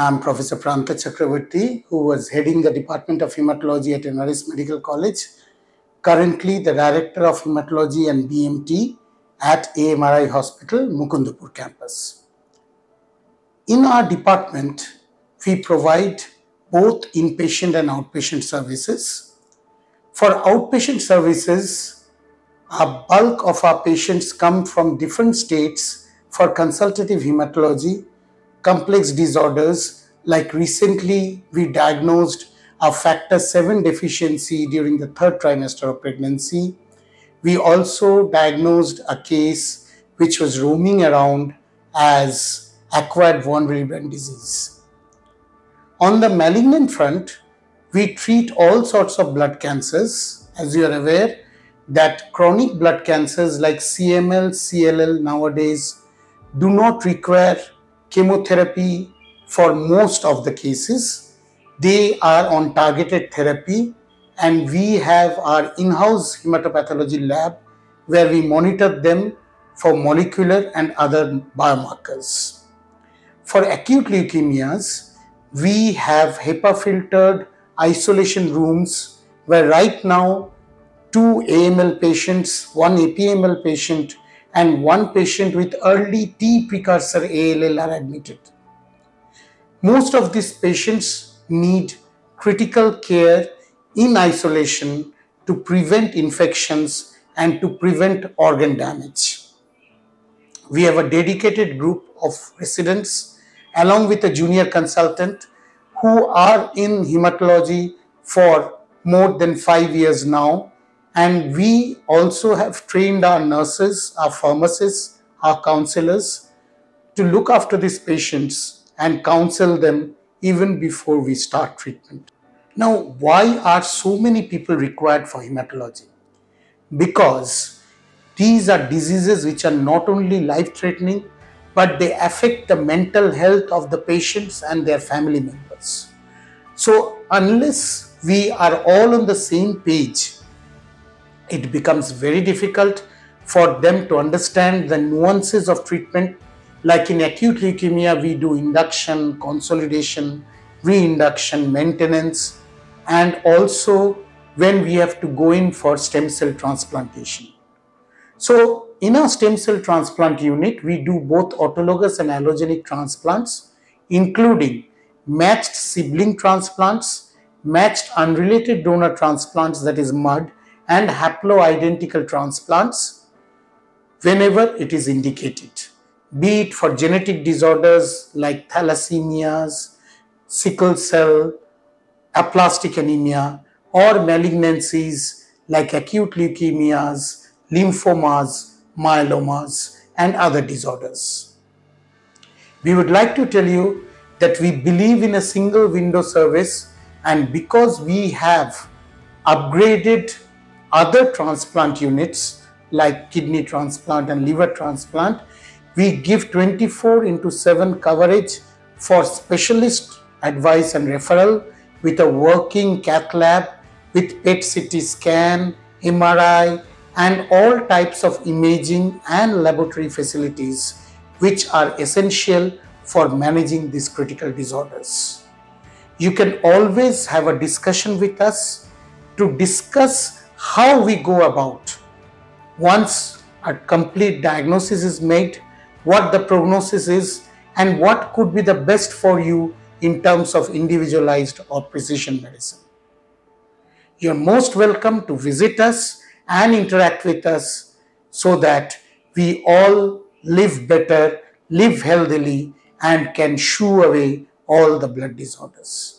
I'm Professor Prantar Chakrabarti, who was heading the Department of Hematology at NRS Medical College, currently the Director of Hematology and BMT at AMRI Hospital, Mukundapur campus. In our department, we provide both inpatient and outpatient services. For outpatient services, a bulk of our patients come from different states for consultative hematology, complex disorders, like recently we diagnosed a factor 7 deficiency during the third trimester of pregnancy. We also diagnosed a case which was roaming around as acquired von Willebrand disease. On the malignant front, we treat all sorts of blood cancers. As you are aware, that chronic blood cancers like CML, CLL nowadays do not require chemotherapy for most of the cases. They are on targeted therapy and we have our in-house hematopathology lab where we monitor them for molecular and other biomarkers. For acute leukemias, we have HEPA filtered isolation rooms where right now two AML patients, one APML patient and one patient with early T precursor ALL are admitted. Most of these patients need critical care in isolation to prevent infections and to prevent organ damage. We have a dedicated group of residents along with a junior consultant who are in hematology for more than five years now. And we also have trained our nurses, our pharmacists, our counselors to look after these patients and counsel them even before we start treatment. Now, why are so many people required for hematology? Because these are diseases which are not only life threatening but they affect the mental health of the patients and their family members. So, unless we are all on the same page, it becomes very difficult for them to understand the nuances of treatment. Like in acute leukemia, we do induction, consolidation, reinduction, maintenance, and also when we have to go in for stem cell transplantation. So, in our stem cell transplant unit, we do both autologous and allogenic transplants, including matched sibling transplants, matched unrelated donor transplants, that is MUD, and haploidentical transplants whenever it is indicated, be it for genetic disorders like thalassemias, sickle cell, aplastic anemia, or malignancies like acute leukemias, lymphomas, myelomas, and other disorders. We would like to tell you that we believe in a single window service and because we have upgraded other transplant units like kidney transplant and liver transplant, we give 24 into 7 coverage for specialist advice and referral with a working cath lab with PET CT scan, MRI, and all types of imaging and laboratory facilities which are essential for managing these critical disorders. You can always have a discussion with us to discuss how we go about once a complete diagnosis is made, what the prognosis is, and what could be the best for you in terms of individualized or precision medicine. You're most welcome to visit us and interact with us so that we all live better, live healthily, and can shoo away all the blood disorders.